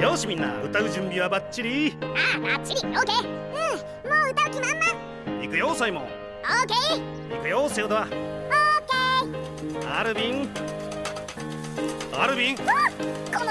よしみんな歌う準備はバッチリ？ああバッチリ。オーケー。うんもう歌う気満々。行くよサイモン。オーケー。行くよセオダオーケー。アルビン。アルビン。こン